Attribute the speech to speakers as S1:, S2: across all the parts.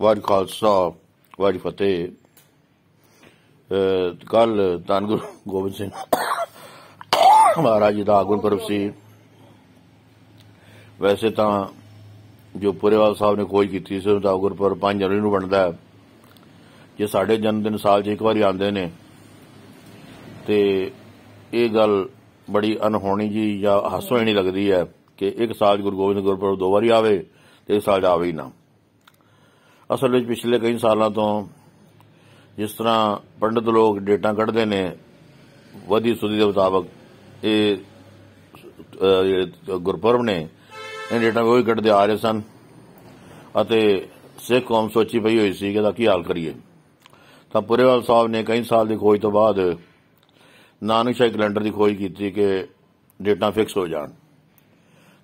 S1: ਵਾਹਿਗੁਰੂ ਖਾਲਸਾ, ਵਾਹਿਗੁਰੂ ਫਤਿਹ। ਕੱਲ ਧੰਨ ਗੁਰੂ ਗੋਬਿੰਦ ਸਿੰਘ ਮਹਾਰਾਜ ਜੀ ਦਾ ਗੁਰਪੁਰਬ ਸੀ। ਵੈਸੇ ਤਾਂ ਜੋ ਪੁਰੇਵਾਲ ਸਾਹਿਬ ਨੇ ਖੋਜ ਕੀਤੀ ਸੀ, ਉਹਦਾ ਗੁਰਪੁਰਬ 5 ਜਨਵਰੀ ਨੂੰ ਬਣਦਾ ਹੈ। ਜੇ ਸਾਡੇ ਜਨਮ ਦਿਨ ਸਾਲ 'ਚ ਇੱਕ ਵਾਰੀ ਆਉਂਦੇ ਨੇ, ਤੇ ਇਹ ਗੱਲ ਬੜੀ ਅਨਹੋਣੀ ਜੀ ਜਾਂ ਹਾਸੋਹੀਣੀ ਲੱਗਦੀ ਹੈ ਕਿ ਇੱਕ ਸਾਲ ਗੁਰੂ ਗੋਬਿੰਦ ਗੁਰਪੁਰਬ ਦੋ ਵਾਰੀ ਆਵੇ ਤੇ ਇੱਕ ਸਾਲ 'ਚ ਆਵੇ ਹੀ ਨਾ। ਅਸਲ ਵਿੱਚ ਪਿਛਲੇ ਕਈ ਸਾਲਾਂ ਤੋਂ ਜਿਸ ਤਰ੍ਹਾਂ ਪੰਡਤ ਲੋਕ ਡੇਟਾਂ ਕੱਢਦੇ ਨੇ, ਵਧੀ ਸੁਧੀ ਦੇ ਮੁਤਾਬਕ ਇਹ ਗੁਰਪੁਰਬ ਨੇ, ਇਹ ਡੇਟਾ ਉਹ ਹੀ ਕੱਢਦੇ ਆ ਰਹੇ ਸਨ। ਅਤੇ ਸਿੱਖ ਕੌਮ ਸੋਚੀ ਪਈ ਹੋਈ ਸੀ ਕਿ ਇਹਦਾ ਕੀ ਹਾਲ ਕਰੀਏ। ਤਾਂ ਪੁਰੇਵਾਲ ਸਾਹਿਬ ਨੇ ਕਈ ਸਾਲ ਦੀ ਖੋਜ ਤੋਂ ਬਾਅਦ ਨਾਨਕਸ਼ਾਹੀ ਕੈਲੰਡਰ ਦੀ ਖੋਜ ਕੀਤੀ ਕਿ ਡੇਟਾਂ ਫਿਕਸ ਹੋ ਜਾਣ।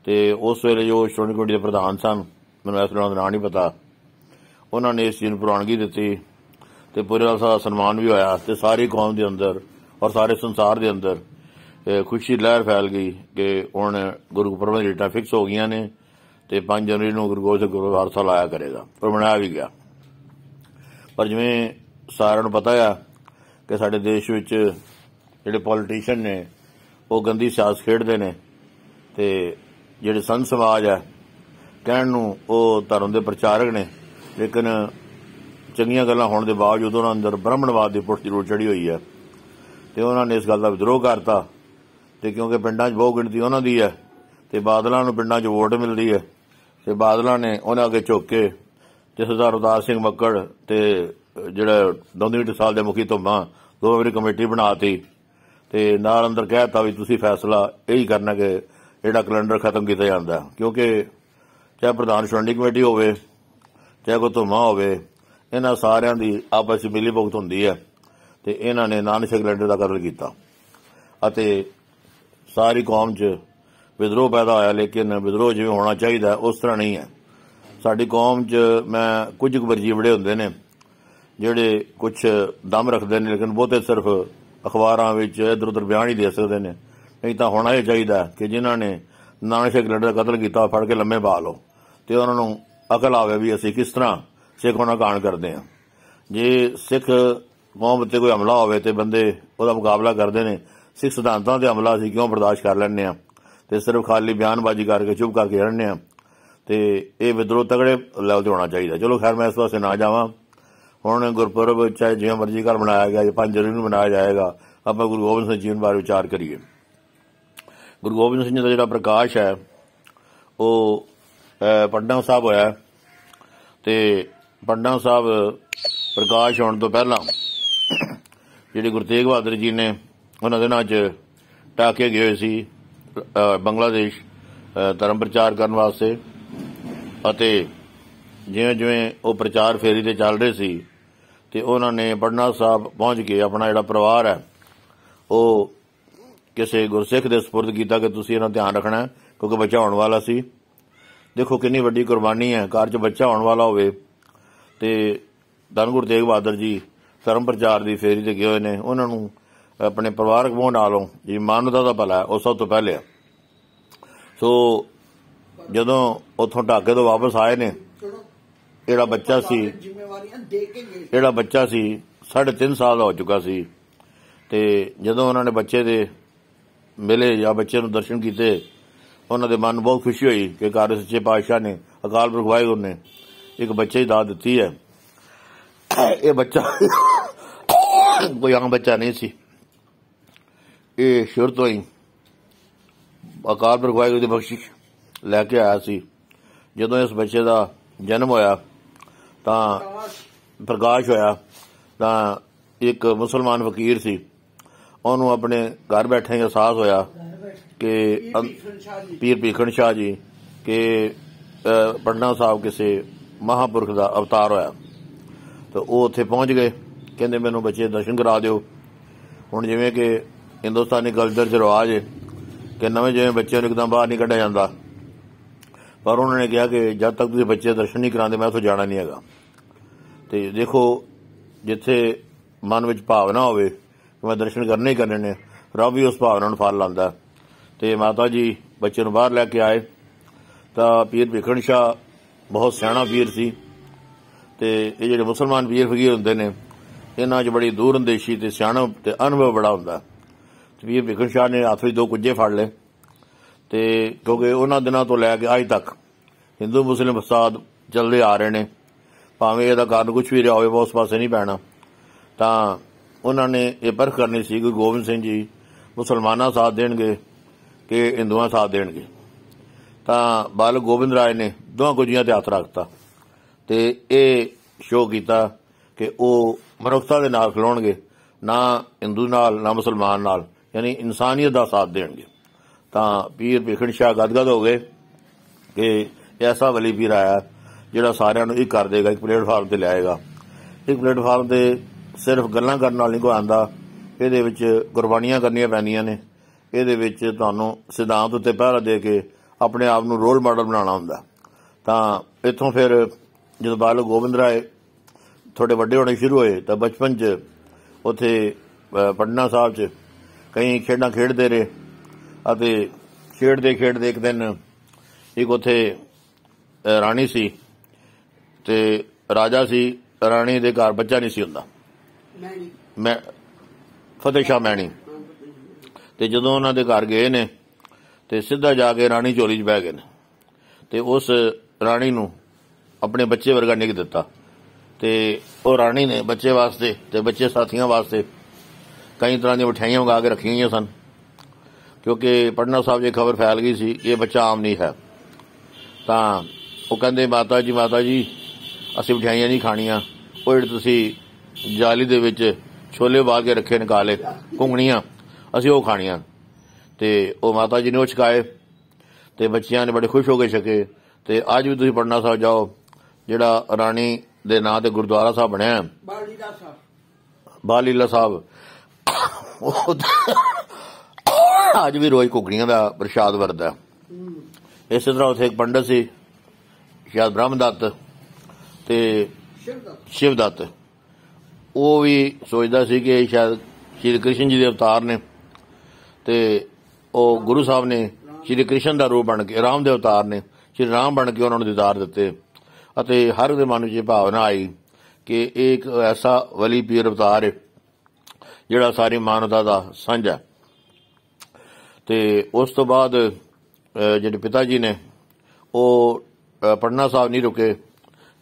S1: ਤੇ ਉਸ ਵੇਲੇ ਜੋ ਸ਼੍ਰੋਮਣੀ ਕਮੇਟੀ ਦੇ ਪ੍ਰਧਾਨ ਸਨ, ਮੈਨੂੰ ਇਸ ਦਾ ਨਾਂ ਨਹੀਂ ਪਤਾ ਉਹਨਾਂ ਨੇ ਇਸ ਚੀਜ਼ ਨੂੰ ਪ੍ਰਵਾਨਗੀ ਦਿੱਤੀ ਤੇ ਪੂਰੇ ਸਾਹਿਬ ਦਾ ਸਨਮਾਨ ਵੀ ਹੋਇਆ ਤੇ ਸਾਰੀ ਕੌਮ ਦੇ ਅੰਦਰ ਔਰ ਸਾਰੇ ਸੰਸਾਰ ਦੇ ਅੰਦਰ ਖੁਸ਼ੀ ਲਹਿਰ ਫੈਲ ਗਈ ਕਿ ਹੁਣ ਗੁਰੂ ਗੁਰਪੁਰਬ ਦੀਆਂ ਡੇਟਾਂ ਫਿਕਸ ਹੋ ਗਈਆਂ ਨੇ ਤੇ 5 ਜਨਵਰੀ ਨੂੰ ਗੁਰੂ ਗੋਬਿੰਦ ਸਿੰਘ ਗੁਰਦੁਆਰਾ ਸਾਹਿਬ ਲਾਇਆ ਕਰੇਗਾ, ਪਰ ਬਣਾਇਆ ਵੀ ਗਿਆ। ਪਰ ਜਿਵੇਂ ਸਾਰਿਆਂ ਨੂੰ ਪਤਾ ਆ ਕਿ ਸਾਡੇ ਦੇਸ਼ ਵਿੱਚ ਜਿਹੜੇ ਪੋਲੀਟੀਸ਼ੀਅਨ ਨੇ, ਉਹ ਗੰਦੀ ਸਿਆਸਤ ਖੇਡਦੇ ਨੇ ਤੇ ਜਿਹੜੇ ਸੰਤ ਸਮਾਜ ਹੈ ਕਹਿਣ ਨੂੰ ਉਹ ਧਰਮ ਦੇ ਪ੍ਰਚਾਰਕ ਨੇ ਲੇਕਿਨ ਚੰਗੀਆਂ ਗੱਲਾਂ ਹੋਣ ਦੇ ਬਾਵਜੂਦ ਉਹਨਾਂ ਅੰਦਰ ਬ੍ਰਾਹਮਣਵਾਦ ਦੀ ਪੁੱਟ ਜ਼ਰੂਰ ਚੜੀ ਹੋਈ ਹੈ। ਤੇ ਉਹਨਾਂ ਨੇ ਇਸ ਗੱਲ ਦਾ ਵਿਦਰੋਹ ਕਰਤਾ। ਤੇ ਕਿਉਂਕਿ ਪਿੰਡਾਂ 'ਚ ਬਹੁ ਗਿਣਤੀ ਉਹਨਾਂ ਦੀ ਹੈ, ਤੇ ਬਾਦਲਾਂ ਨੂੰ ਪਿੰਡਾਂ 'ਚ ਵੋਟ ਮਿਲਦੀ ਹੈ। ਤੇ ਬਾਦਲਾਂ ਨੇ ਉਹਨਾਂ ਅੱਗੇ ਝੁੱਕ ਕੇ ਜਥੇਦਾਰ ਉਦਾਰ ਸਿੰਘ ਮੱਕੜ ਤੇ ਜਿਹੜਾ ਦੋਂਦੀ ਟਸਾਲ ਦੇ ਮੁਖੀ ਧੁੰਮਾ ਦੋ ਵਾਰੀ ਕਮੇਟੀ ਬਣਾਤੀ। ਤੇ ਨਾਲ ਅੰਦਰ ਕਹਿਤਾ ਵੀ ਤੁਸੀਂ ਫੈਸਲਾ ਇਹੀ ਕਰਨਾ ਕਿ ਜਿਹੜਾ ਕੈਲੰਡਰ ਖਤਮ ਕੀਤਾ ਜਾਂਦਾ। ਕਿਉਂਕਿ ਚਾਹੇ ਪ੍ਰਧਾਨ ਸ਼੍ਰੋਮਣੀ ਕਮੇਟੀ ਹੋਵੇ ਚਾਹੇ ਕੋਈ ਧੁੰਮਾ ਹੋਵੇ, ਇਹਨਾਂ ਸਾਰਿਆਂ ਦੀ ਆਪਸ ਵਿੱਚ ਮਿਲੀ ਭੁਗਤ ਹੁੰਦੀ ਹੈ ਤੇ ਇਹਨਾਂ ਨੇ ਨਾਨਕ ਕੈਲੰਡਰ ਦਾ ਕਤਲ ਕੀਤਾ। ਅਤੇ ਸਾਰੀ ਕੌਮ 'ਚ ਵਿਦਰੋਹ ਪੈਦਾ ਹੋਇਆ, ਲੇਕਿਨ ਵਿਦਰੋਹ ਜਿਵੇਂ ਹੋਣਾ ਚਾਹੀਦਾ ਉਸ ਤਰ੍ਹਾਂ ਨਹੀਂ ਹੈ। ਸਾਡੀ ਕੌਮ 'ਚ ਮੈਂ ਕੁਝ ਕੁ ਵਰਜੀਵੜੇ ਹੁੰਦੇ ਨੇ, ਜਿਹੜੇ ਕੁਝ ਦਮ ਰੱਖਦੇ ਨੇ, ਲੇਕਿਨ ਬਹੁਤੇ ਸਿਰਫ ਅਖਬਾਰਾਂ ਵਿੱਚ ਇਧਰ ਉਧਰ ਬਿਆਨ ਹੀ ਦੇ ਸਕਦੇ ਨੇ। ਨਹੀਂ ਤਾਂ ਹੋਣਾ ਇਹ ਚਾਹੀਦਾ ਕਿ ਜਿਨ੍ਹਾਂ ਨੇ ਨਾਨਕ ਕੈਲੰਡਰ ਦਾ ਕਤਲ ਕੀਤਾ, ਫੜ ਕੇ ਲੰਮੇ ਪਾ ਲਓ ਤੇ ਉਹਨਾਂ ਨੂੰ ਅਕਲ ਆਵੇ ਵੀ ਅਸੀਂ ਕਿਸ ਤਰ੍ਹਾਂ ਸਿੱਖ ਹੋਣਾ ਕਾਣ ਕਰਦੇ ਹਾਂ। ਜੇ ਸਿੱਖ ਕੌਮ ਉੱਤੇ ਕੋਈ ਹਮਲਾ ਹੋਵੇ ਤੇ ਬੰਦੇ ਉਹਦਾ ਮੁਕਾਬਲਾ ਕਰਦੇ ਨੇ, ਸਿੱਖ ਸਿਧਾਂਤਾਂ ਤੇ ਹਮਲਾ ਅਸੀਂ ਕਿਉਂ ਬਰਦਾਸ਼ਤ ਕਰ ਲੈਂਦੇ ਆ ਤੇ ਸਿਰਫ ਖਾਲੀ ਬਿਆਨਬਾਜ਼ੀ ਕਰਕੇ ਚੁੱਪ ਕਰਕੇ ਰਹਿੰਦੇ ਆ ਤੇ ਇਹ ਵਿਦਰੋਹ ਤਗੜੇ ਲੈਵਲ ਤੇ ਹੋਣਾ ਚਾਹੀਦਾ। ਚਲੋ ਖੈਰ ਮੈਂ ਇਸ ਪਾਸੇ ਨਾ ਜਾਵਾਂ। ਹੁਣ ਗੁਰਪੁਰਬ ਚਾਹੇ ਜਿਵੇਂ ਮਰਜ਼ੀ ਘਰ ਬਣਾਇਆ ਗਿਆ, ਜਾਂ 5 ਜਨਵਰੀ ਨੂੰ ਬਣਾਇਆ ਜਾਏਗਾ, ਆਪਾਂ ਗੁਰੂ ਗੋਬਿੰਦ ਸਿੰਘ ਜੀ ਬਾਰੇ ਵਿਚਾਰ ਕਰੀਏ। ਗੁਰੂ ਗੋਬਿੰਦ ਸਿੰਘ ਜੀ ਦਾ ਜਿਹੜਾ ਪ੍ਰਕਾਸ਼ ਹੈ, ਉਹ ਪਟਨਾ ਸਾਹਿਬ ਹੋਇਆ। ਤੇ ਪਟਨਾ ਸਾਹਿਬ ਪ੍ਰਕਾਸ਼ ਹੋਣ ਤੋਂ ਪਹਿਲਾਂ ਜਿਹੜੇ ਗੁਰੂ ਤੇਗ ਬਹਾਦਰ ਜੀ ਨੇ ਉਹਨਾਂ ਦਿਨਾਂ 'ਚ ਟਾਕੇ ਗਏ ਹੋਏ ਸੀ ਬੰਗਲਾਦੇਸ਼ ਧਰਮ ਪ੍ਰਚਾਰ ਕਰਨ ਵਾਸਤੇ ਅਤੇ ਜਿਵੇਂ ਜਿਵੇਂ ਉਹ ਪ੍ਰਚਾਰ ਫੇਰੀ ਤੇ ਚੱਲ ਰਹੇ ਸੀ ਤੇ ਉਹਨਾਂ ਨੇ ਪੜਨਾ ਸਾਹਿਬ ਪਹੁੰਚ ਕੇ ਆਪਣਾ ਜਿਹੜਾ ਪਰਿਵਾਰ ਹੈ, ਉਹ ਕਿਸੇ ਗੁਰਸਿੱਖ ਦੇ ਸਪੁਰਦ ਕੀਤਾ ਕਿ ਤੁਸੀਂ ਇਹਨਾਂ ਦਾ ਧਿਆਨ ਰੱਖਣਾ ਕਿਉਂਕਿ ਬੱਚਾ ਆਉਣ ਵਾਲਾ ਸੀ। ਦੇਖੋ ਕਿੰਨੀ ਵੱਡੀ ਕੁਰਬਾਨੀ ਹੈ, ਘਰ 'ਚ ਬੱਚਾ ਆਉਣ ਵਾਲਾ ਹੋਵੇ ਤੇ ਧੰਨ ਗੁਰੂ ਤੇਗ ਬਹਾਦਰ ਜੀ ਧਰਮ ਪ੍ਰਚਾਰ ਦੀ ਫੇਰੀ ਤੇ ਗਏ ਹੋਏ ਨੇ, ਉਹਨਾਂ ਨੂੰ ਆਪਣੇ ਪਰਿਵਾਰਕ ਮੋਹ ਨਾਲੋਂ ਜੀ ਮਾਨਵਤਾ ਦਾ ਭਲਾ ਉਹ ਸਭ ਤੋਂ ਪਹਿਲੇ ਸੋ ਜਦੋਂ ਉੱਥੋਂ ਢਾਕੇ ਤੋਂ ਵਾਪਸ ਆਏ ਨੇ, ਜਿਹੜਾ ਬੱਚਾ ਸੀ
S2: ਜ਼ਿੰਮੇਵਾਰੀਆਂ
S1: ਜਿਹੜਾ ਬੱਚਾ ਸੀ 3.5 ਸਾਲ ਦਾ ਹੋ ਚੁੱਕਾ ਸੀ ਤੇ ਜਦੋਂ ਉਹਨਾਂ ਨੇ ਬੱਚੇ ਦੇ ਮਿਲੇ ਜਾਂ ਬੱਚੇ ਨੂੰ ਦਰਸ਼ਨ ਕੀਤੇ ਉਹਨਾਂ ਦੇ ਮਨ ਨੂੰ ਬਹੁਤ ਖੁਸ਼ੀ ਹੋਈ ਕਿ ਘਰ ਸੱਚੇ ਪਾਤਸ਼ਾਹ ਨੇ, ਅਕਾਲ ਪੁਰਖ ਵਾਹਿਗੁਰੂ ਨੇ ਇੱਕ ਬੱਚੇ ਦੀ ਦਾਤ ਦਿੱਤੀ ਹੈ। ਇਹ ਬੱਚਾ ਕੋਈ ਆਮ ਬੱਚਾ ਨਹੀਂ ਸੀ। ਇਹ ਸ਼ੁਰੂ ਤੋਂ ਹੀ ਅਕਾਲ ਪੁਰਖ ਵਾਹਿਗੁਰੂ ਦੀ ਬਖਸ਼ਿਸ਼ ਲੈ ਕੇ ਆਇਆ ਸੀ। ਜਦੋਂ ਇਸ ਬੱਚੇ ਦਾ ਜਨਮ ਹੋਇਆ, ਤਾਂ ਪ੍ਰਕਾਸ਼ ਹੋਇਆ, ਤਾਂ ਇੱਕ ਮੁਸਲਮਾਨ ਫਕੀਰ ਸੀ। ਉਹਨੂੰ ਆਪਣੇ ਘਰ ਬੈਠੇ ਅਹਿਸਾਸ ਹੋਇਆ
S2: ਜੀ।
S1: ਪੀਰ ਭੀਖਣ ਸ਼ਾਹ ਜੀ ਕਿ ਪਟਨਾ ਸਾਹਿਬ ਕਿਸੇ ਮਹਾਪੁਰਖ ਦਾ ਅਵਤਾਰ ਹੋਇਆ। ਤਾਂ ਉਹ ਉੱਥੇ ਪਹੁੰਚ ਗਏ। ਕਹਿੰਦੇ ਮੈਨੂੰ ਬੱਚੇ ਦਰਸ਼ਨ ਕਰਾ ਦਿਓ। ਹੁਣ ਜਿਵੇਂ ਕਿ ਹਿੰਦੁਸਤਾਨੀ ਕਲਚਰ 'ਚ ਰਿਵਾਜ ਹੈ ਕਿ ਨਵੇਂ ਜਿਵੇਂ ਬੱਚਿਆਂ ਨੂੰ ਇੱਕਦਮ ਬਾਹਰ ਨਹੀਂ ਕੱਢਿਆ ਜਾਂਦਾ। ਪਰ ਉਹਨਾਂ ਨੇ ਕਿਹਾ ਕਿ ਜਦ ਤੱਕ ਤੁਸੀਂ ਬੱਚੇ ਦਰਸ਼ਨ ਨਹੀਂ ਕਰਾਉਂਦੇ ਮੈਂ ਉੱਥੋਂ ਜਾਣਾ ਨਹੀਂ ਹੈਗਾ। ਤੇ ਦੇਖੋ ਜਿੱਥੇ ਮਨ ਵਿੱਚ ਭਾਵਨਾ ਹੋਵੇ ਕਿ ਮੈਂ ਦਰਸ਼ਨ ਕਰਨੇ ਹੀ ਕਰਨੇ ਨੇ ਰੱਬ ਵੀ ਉਸ ਭਾਵਨਾ ਨੂੰ ਫਲ ਲਾਂਦਾ ਤੇ ਮਾਤਾ ਜੀ ਬੱਚੇ ਨੂੰ ਬਾਹਰ ਲੈ ਕੇ ਆਏ। ਤਾਂ ਪੀਰ ਭਿਖਣ ਸ਼ਾਹ ਬਹੁਤ ਸਿਆਣਾ ਪੀਰ ਸੀ ਤੇ ਇਹ ਜਿਹੜੇ ਮੁਸਲਮਾਨ ਵੀਰ ਫਕੀਰ ਹੁੰਦੇ ਨੇ, ਇਹਨਾਂ 'ਚ ਬੜੀ ਦੂਰ ਅੰਦੇਸ਼ੀ ਤੇ ਸਿਆਣਾ ਤੇ ਅਨੁਭਵ ਬੜਾ ਹੁੰਦਾ। ਤੇ ਵੀਰ ਵਿਕਰ ਸ਼ਾਹ ਨੇ ਹੱਥ ਵਿੱਚ ਦੋ ਕੁੱਜੇ ਫੜ ਲਏ ਤੇ ਕਿਉਂਕਿ ਉਹਨਾਂ ਦਿਨਾਂ ਤੋਂ ਲੈ ਕੇ ਅੱਜ ਤੱਕ ਹਿੰਦੂ ਮੁਸਲਿਮ ਫਸਾਦ ਚੱਲਦੇ ਆ ਰਹੇ ਨੇ। ਭਾਵੇਂ ਇਹਦਾ ਕਾਰਨ ਕੁਝ ਵੀ ਰਿਹਾ ਹੋਵੇ ਉਸ ਪਾਸੇ ਨਹੀਂ ਪੈਣਾ ਤਾਂ ਉਹਨਾਂ ਨੇ ਇਹ ਪਰਖ ਕਰਨੀ ਸੀ, ਗੁਰੂ ਗੋਬਿੰਦ ਸਿੰਘ ਜੀ ਮੁਸਲਮਾਨਾਂ ਸਾਥ ਦੇਣਗੇ। ਕਿ ਹਿੰਦੂਆਂ ਸਾਥ ਦੇਣਗੇ। ਤਾਂ ਬਾਲ ਗੋਬਿੰਦ ਰਾਏ ਨੇ ਦੋਹਾਂ ਕੁਝੀਆਂ ਤੇ ਹੱਥ ਰੱਖਤਾ ਤੇ ਇਹ ਸ਼ੋਅ ਕੀਤਾ ਕਿ ਉਹ ਮਨੁੱਖਤਾ ਦੇ ਨਾਲ ਖਲੋਣਗੇ, ਨਾ ਹਿੰਦੂ ਨਾਲ, ਨਾ ਮੁਸਲਮਾਨ ਨਾਲ, ਯਾਨੀ ਇਨਸਾਨੀਅਤ ਦਾ ਸਾਥ ਦੇਣਗੇ। ਤਾਂ ਪੀਰ ਭਿਖਣ ਸ਼ਾਹ ਗਦਗਦ ਹੋ ਗਏ ਕਿ ਐਸਾ ਵਲੀ ਪੀਰ ਆਇਆ ਜਿਹੜਾ ਸਾਰਿਆਂ ਨੂੰ ਇੱਕ ਕਰ ਦੇਗਾ, ਇੱਕ ਪਲੇਟਫਾਰਮ ਤੇ ਲਿਆਏਗਾ। ਇੱਕ ਪਲੇਟਫਾਰਮ ਤੇ ਸਿਰਫ ਗੱਲਾਂ ਕਰਨ ਨਾਲ ਨਹੀਂ, ਕੋਈ ਆਂਦਾ, ਇਹਦੇ ਵਿੱਚ ਕੁਰਬਾਨੀਆਂ ਕਰਨੀਆਂ ਪੈਂਦੀਆਂ ਨੇ। ਇਹਦੇ ਵਿੱਚ ਤੁਹਾਨੂੰ ਸਿਧਾਂਤ ਉੱਤੇ ਪਹਿਰਾ ਦੇ ਕੇ ਆਪਣੇ ਆਪ ਨੂੰ ਰੋਲ ਮਾਡਲ ਬਣਾਉਣਾ ਹੁੰਦਾ। ਤਾਂ ਇੱਥੋਂ ਫਿਰ ਜਦੋਂ ਬਾਲ ਗੋਬਿੰਦ ਰਾਏ ਥੋੜੇ ਵੱਡੇ ਹੋਣੇ ਸ਼ੁਰੂ ਹੋਏ ਤਾਂ ਬਚਪਨ 'ਚ ਉੱਥੇ ਪਟਨਾ ਸਾਹਿਬ 'ਚ ਕਈ ਖੇਡਾਂ ਖੇਡਦੇ ਰਹੇ ਅਤੇ ਖੇਡਦੇ ਖੇਡਦੇ ਇੱਕ ਦਿਨ ਇੱਕ ਉੱਥੇ ਰਾਣੀ ਸੀ ਤੇ ਰਾਜਾ ਸੀ ਰਾਣੀ ਦੇ ਘਰ ਬੱਚਾ ਨਹੀਂ ਸੀ ਹੁੰਦਾ।
S2: ਮੈਂ
S1: ਫਤਿਹ ਸ਼ਾਹ ਮੈਣੀ। ਤੇ ਜਦੋਂ ਉਹਨਾਂ ਦੇ ਘਰ ਗਏ ਨੇ, ਤੇ ਸਿੱਧਾ ਜਾ ਕੇ ਰਾਣੀ ਝੋਲੀ 'ਚ ਬਹਿ ਗਏ ਨੇ। ਤੇ ਉਸ ਰਾਣੀ ਨੂੰ ਆਪਣੇ ਬੱਚੇ ਵਰਗਾ ਨਿਕ ਦਿੱਤਾ। ਤੇ ਉਹ ਰਾਣੀ ਨੇ ਬੱਚੇ ਵਾਸਤੇ ਤੇ ਬੱਚੇ ਸਾਥੀਆਂ ਵਾਸਤੇ ਕਈ ਤਰ੍ਹਾਂ ਦੀਆਂ ਮਠਿਆਈਆਂ ਮੰਗਾ ਕੇ ਰੱਖੀਆਂ ਹੋਈਆਂ ਸਨ। ਕਿਉਂਕਿ ਪਟਨਾ ਸਾਹਿਬ ਜੇ ਖਬਰ ਫੈਲ ਗਈ ਸੀ ਕਿ ਇਹ ਬੱਚਾ ਆਮ ਨਹੀਂ ਹੈ। ਤਾਂ ਉਹ ਕਹਿੰਦੇ, ਮਾਤਾ ਜੀ ਮਾਤਾ ਜੀ, ਅਸੀਂ ਮਠਿਆਈਆਂ ਨਹੀਂ ਖਾਣੀਆਂ। ਉਹ ਜਿਹੜੇ ਤੁਸੀਂ ਜਾਲੀ ਦੇ ਵਿੱਚ ਛੋਲੇ ਉਬਾਲ ਕੇ ਰੱਖੇ ਨਿਕਾਲੇ ਘੁੰਗਣੀਆਂ ਅਸੀਂ ਉਹ ਖਾਣੀਆਂ। ਤੇ ਉਹ ਮਾਤਾ ਜੀ ਨੇ ਉਹ ਛਕਾਏ। ਤੇ ਬੱਚਿਆਂ ਨੇ ਬੜੇ ਖੁਸ਼ ਹੋ ਕੇ ਛਕੇ। ਤੇ ਅੱਜ ਵੀ ਤੁਸੀਂ ਪਟਨਾ ਸਾਹਿਬ ਜਾਓ ਜਿਹੜਾ ਰਾਣੀ ਦੇ ਨਾਂ ਤੇ ਗੁਰਦੁਆਰਾ ਸਾਹਿਬ ਬਣਿਆ। ਹੈ,
S2: ਬਾਲੀ ਦਾ ਸਾਹਿਬ।
S1: ਬਾਲ ਲੀਲਾ ਸਾਹਿਬ। ਅੱਜ ਵੀ ਰੋਜ਼ ਘੁਗਣੀਆਂ ਦਾ ਪ੍ਰਸ਼ਾਦ ਵਰਦਾ। ਇਸੇ ਤਰ੍ਹਾਂ ਉੱਥੇ ਇੱਕ ਪੰਡਤ ਸੀ ਸ਼ਾਇਦ ਬ੍ਰਹਮ ਦੱਤ ਤੇ
S2: ਸ਼ਿਵ ਦਾ
S1: ਸ਼ਿਵ ਦੱਤ। ਉਹ ਵੀ ਸੋਚਦਾ ਸੀ ਕਿ ਸ਼ਾਇਦ ਸ਼੍ਰੀ ਕ੍ਰਿਸ਼ਨ ਜੀ ਦੇ ਅਵਤਾਰ ਨੇ। ਤੇ ਉਹ ਗੁਰੂ ਸਾਹਿਬ ਨੇ ਸ਼੍ਰੀ ਕ੍ਰਿਸ਼ਨ ਦਾ ਰੂਪ ਬਣ ਕੇ ਰਾਮ ਦੇ ਅਵਤਾਰ ਨੇ ਸ਼੍ਰੀ ਰਾਮ ਬਣ ਕੇ ਉਹਨਾਂ ਨੂੰ ਦੀਦਾਰ ਦਿੱਤੇ। ਅਤੇ ਹਰ ਇੱਕ ਦੇ ਮਨ ਵਿੱਚ ਇਹ ਭਾਵਨਾ ਆਈ ਕਿ ਇਹ ਇੱਕ ਐਸਾ ਵਲੀ ਪੀਰ ਅਵਤਾਰ ਹੈ ਜਿਹੜਾ ਸਾਰੀ ਮਾਨਵਤਾ ਦਾ ਸਾਂਝਾ ਹੈ। ਤੇ ਉਸ ਤੋਂ ਬਾਅਦ ਜਿਹੜੇ ਪਿਤਾ ਜੀ ਨੇ ਉਹ ਅਹ, ਪਟਨਾ ਸਾਹਿਬ ਨਹੀਂ ਰੁਕੇ।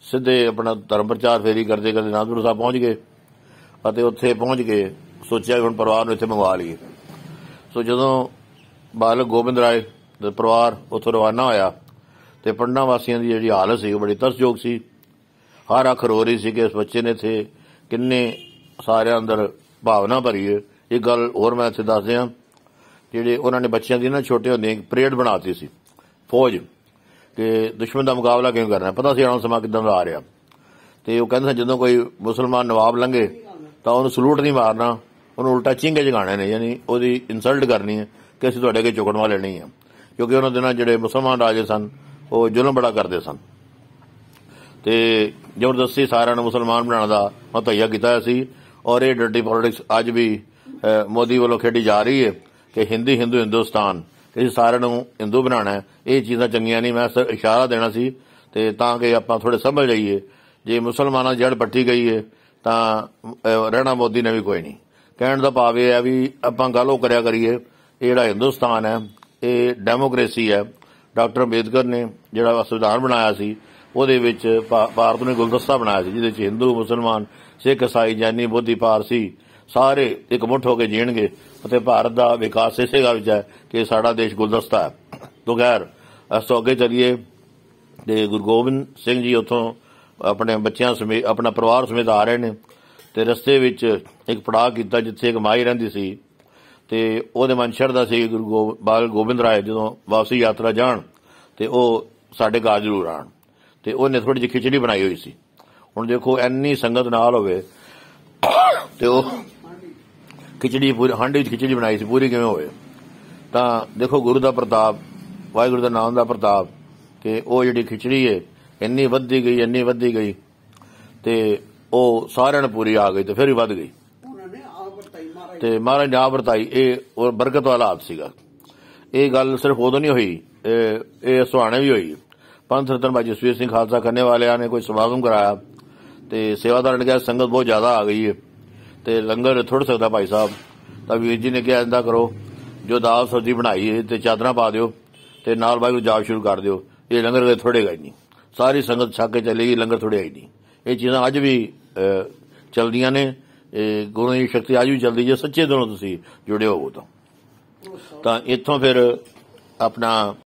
S1: ਸਿੱਧੇ ਆਪਣਾ ਧਰਮ ਪ੍ਰਚਾਰ ਫੇਰੀ ਕਰਦੇ ਕਰਦੇ ਨਾਗਪੁਰ ਸਾਹਿਬ ਪਹੁੰਚ ਗਏ। ਅਤੇ ਉੱਥੇ ਪਹੁੰਚ ਕੇ ਸੋਚਿਆ ਕਿ ਹੁਣ ਪਰਿਵਾਰ ਨੂੰ ਇੱਥੇ ਮੰਗਵਾ ਲਈਏ। ਸੋ ਜਦੋਂ ਬਾਲਕ ਗੋਬਿੰਦ ਰਾਏ ਦਾ ਪਰਿਵਾਰ ਉੱਥੋਂ ਰਵਾਨਾ ਹੋਇਆ ਤੇ ਪਟਨਾ ਵਾਸੀਆਂ ਦੀ ਜਿਹੜੀ ਹਾਲਤ ਸੀ, ਉਹ ਬੜੀ ਤਰਸਯੋਗ ਸੀ। ਹਰ ਅੱਖ ਰੋ ਰਹੀ ਸੀ ਕਿ ਇਸ ਬੱਚੇ ਨੇ ਇੱਥੇ ਕਿੰਨੇ ਸਾਰਿਆਂ ਅੰਦਰ ਭਾਵਨਾ ਭਰੀ ਹੈ। ਇਹ ਗੱਲ ਹੋਰ ਮੈਂ ਇੱਥੇ ਦੱਸ ਦਿਆਂ, ਜਿਹੜੇ ਉਹਨਾਂ ਨੇ ਬੱਚਿਆਂ ਦੀ ਨਾ ਛੋਟੇ ਹੁੰਦੇ ਇੱਕ ਪਰੇਡ ਬਣਾਤੀ ਸੀ, ਫੌਜ। ਕਿ ਦੁਸ਼ਮਣ ਦਾ ਮੁਕਾਬਲਾ ਕਿਉਂ ਕਰਨਾ ਪਤਾ ਸੀ ਆਉਣ ਸਮਾਂ ਕਿਦਾਂ ਦਾ ਆ ਰਿਹਾ। ਤੇ ਉਹ ਕਹਿੰਦੇ ਸੀ ਜਦੋਂ ਕੋਈ ਮੁਸਲਮਾਨ ਨਵਾਬ ਲੰਘੇ ਤਾਂ ਉਹਨੂੰ ਸਲੂਟ ਨਹੀਂ ਮਾਰਨਾ ਉਹਨੂੰ ਉਲਟਾ ਚਿੰਗੇ ਜਗਾਣੇ ਨੇ, ਯਾਨੀ ਉਹਦੀ ਇਨਸਲਟ ਕਰਨੀ ਹੈ ਕਿ ਅਸੀਂ ਤੁਹਾਡੇ ਅੱਗੇ ਝੁਕਣ ਵਾਲੇ ਨਹੀਂ ਹਾਂ। ਕਿਉਂਕਿ ਉਹਨਾਂ ਦਿਨਾਂ ਜਿਹੜੇ ਮੁਸਲਮਾਨ ਰਾਜੇ ਸਨ, ਉਹ ਜ਼ੁਲਮ ਬੜਾ ਕਰਦੇ ਸਨ। ਤੇ ਜ਼ਬਰਦਸਤੀ ਸਾਰਿਆਂ ਨੂੰ ਮੁਸਲਮਾਨ ਬਣਾਉਣ ਦਾ ਮਤਈਆ ਕੀਤਾ ਸੀ। ਔਰ ਇਹ ਡਰਟੀ ਪੋਲਿਟਿਕਸ ਅੱਜ ਵੀ ਮੋਦੀ ਵੱਲੋਂ ਖੇਡੀ ਜਾ ਰਹੀ ਹੈ ਕਿ ਹਿੰਦੀ, ਹਿੰਦੂ, ਹਿੰਦੁਸਤਾਨ, ਕਿ ਅਸੀਂ ਸਾਰਿਆਂ ਨੂੰ ਹਿੰਦੂ ਬਣਾਉਣਾ ਹੈ। ਇਹ ਚੀਜ਼ਾਂ ਚੰਗੀਆਂ ਨਹੀਂ, ਮੈਂ ਸਿਰਫ ਇਸ਼ਾਰਾ ਦੇਣਾ ਸੀ। ਤੇ ਤਾਂ ਕਿ ਆਪਾਂ ਥੋੜੇ ਸਮਝ ਜਾਈਏ। ਜੇ ਮੁਸਲਮਾਨਾਂ ਜੜ ਪੱਟੀ ਗਈ ਹੈ, ਤਾਂ ਰਹਿਣਾ ਮੋਦੀ ਨੇ ਵੀ ਕੋਈ ਨਹੀਂ। ਕਹਿਣ ਦਾ ਭਾਵ ਇਹ ਹੈ ਵੀ ਆਪਾਂ ਗੱਲ ਉਹ ਕਰਿਆ ਕਰੀਏ, ਇਹ ਜਿਹੜਾ ਹਿੰਦੁਸਤਾਨ ਹੈ, ਇਹ ਡੈਮੋਕ੍ਰੇਸੀ ਹੈ। ਡਾਕਟਰ ਅੰਬੇਦਕਰ ਨੇ ਜਿਹੜਾ ਸੰਵਿਧਾਨ ਬਣਾਇਆ ਸੀ, ਉਹਦੇ ਵਿੱਚ ਭਾ- ਭਾਰਤ ਨੇ ਗੁਲਦਸਤਾ ਬਣਾਇਆ ਸੀ, ਜਿਹਦੇ ਵਿੱਚ ਹਿੰਦੂ, ਮੁਸਲਮਾਨ, ਸਿੱਖ, ਈਸਾਈ, ਜੈਨੀ, ਬੋਧੀ, ਪਾਰਸੀ ਸਾਰੇ ਇੱਕ ਮੁੱਠ ਹੋ ਕੇ ਜੀਣਗੇ ਅਤੇ ਭਾਰਤ ਦਾ ਵਿਕਾਸ ਇਸੇ ਗੱਲ ਵਿੱਚ ਹੈ ਕਿ ਸਾਡਾ ਦੇਸ਼ ਗੁਲਦਸਤਾ ਹੈ। ਤੋਂ ਖੈਰ, ਇਸ ਅੱਗੇ ਚਲੀਏ ਤੇ ਗੁਰੂ ਗੋਬਿੰਦ ਸਿੰਘ ਜੀ ਉੱਥੋਂ ਆਪਣੇ ਬੱਚਿਆਂ ਸਮੇਤ, ਆਪਣਾ ਪਰਿਵਾਰ ਸਮੇਤ ਆ ਰਹੇ ਨੇ। ਤੇ ਰਸਤੇ ਵਿੱਚ ਇੱਕ ਪੜਾਅ ਕੀਤਾ ਜਿੱਥੇ ਇੱਕ ਮਾਈ ਰਹਿੰਦੀ ਸੀ ਤੇ ਉਹਦੇ ਮਨ ਸ਼ਰਧਾ ਸੀ ਗੁਰੂ ਗੋ- ਬਾਲ ਗੋਬਿੰਦ ਰਾਏ ਜਦੋਂ ਵਾਪਸੀ ਯਾਤਰਾ ਜਾਣ ਤੇ ਉਹ ਸਾਡੇ ਘਰ ਜ਼ਰੂਰ ਆਣ। ਤੇ ਉਹਨੇ ਥੋੜੀ ਜਿਹੀ ਖਿਚੜੀ ਬਣਾਈ ਹੋਈ ਸੀ। ਹੁਣ ਦੇਖੋ ਇੰਨੀ ਸੰਗਤ ਨਾਲ ਹੋਵੇ ਤੇ ਉਹ ਖਿਚੜੀ ਪੂਰੀ ਹਾਂਡੀ ਵਿੱਚ ਖਿਚੜੀ ਬਣਾਈ ਸੀ, ਪੂਰੀ ਕਿਵੇਂ ਹੋਵੇ। ਤਾਂ ਦੇਖੋ ਗੁਰੂ ਦਾ ਪ੍ਰਤਾਪ, ਵਾਹਿਗੁਰੂ ਦਾ ਨਾਮ ਦਾ ਪ੍ਰਤਾਪ ਕਿ ਉਹ ਜਿਹੜੀ ਖਿਚੜੀ ਹੈ ਇੰਨੀ ਵੱਧਦੀ ਗਈ, ਇੰਨੀ ਵੱਧਦੀ ਗਈ। ਤੇ ਉਹ ਸਾਰਿਆਂ ਨੂੰ ਪੂਰੀ ਆ ਗਈ ਤੇ ਫਿਰ ਵੀ ਵੱਧ ਗਈ। ਤੇ ਮਹਾਰਾਜ ਨੇ ਆਪ ਵਰਤਾਈ ਇਹ ਉਹ ਬਰਕਤ ਵਾਲਾ ਹਾਥ ਸੀਗਾ। ਇਹ ਗੱਲ ਸਿਰਫ ਉਦੋਂ ਨਹੀਂ ਹੋਈ ਇਹ ਇਹ ਸੁਹਾਣੇ ਵੀ ਹੋਈ। ਪੰਥ ਰਤਨ ਬਾਜੀ ਜਸਵੀਰ ਸਿੰਘ ਖਾਲਸਾ ਕਰਨੇ ਵਾਲਿਆਂ ਨੇ ਕੋਈ ਸਮਾਗਮ ਕਰਾਇਆ ਤੇ ਸੇਵਾਦਾਰ ਨੇ ਕਿਹਾ ਸੰਗਤ ਬਹੁਤ ਜ਼ਿਆਦਾ ਆ ਗਈ ਹੈ। ਤੇ ਲੰਗਰ ਥੋੜ ਸਕਦਾ ਭਾਈ ਸਾਹਿਬ ਤਾਂ ਵੀਰ ਜੀ ਨੇ ਕਿਹਾ ਇੰਦਾ ਕਰੋ ਜੋ ਦਾਲ ਸਬਜ਼ੀ ਬਣਾਈ ਹੈ ਤੇ ਚਾਦਰਾਂ ਪਾ ਦਿਓ ਤੇ ਨਾਲ ਵਾਹਿਗੁਰੂ ਜਾਪ ਸ਼ੁਰੂ ਕਰ ਦਿਓ। ਇਹ ਲੰਗਰ ਥੋੜੇਗਾ ਹੀ ਨਹੀਂ। ਸਾਰੀ ਸੰਗਤ ਛੱਕ ਕੇ ਚੱਲੇਗੀ ਲੰਗਰ ਥੋੜੇਗਾ ਹੀ ਨਹੀਂ। ਇਹ ਚੀਜ਼ਾਂ ਅੱਜ ਵੀ ਚਲਦੀਆਂ ਨੇ, ਇਹ ਗੁਰੂ ਦੀ ਸ਼ਕਤੀ ਅੱਜ ਵੀ ਚੱਲਦੀ ਜੇ ਸੱਚੇ ਦਿਲੋਂ ਤੁਸੀਂ ਜੁੜੇ ਹੋਵੋ ਤਾਂ। ਤਾਂ ਇੱਥੋਂ ਫਿਰ ਆਪਣਾ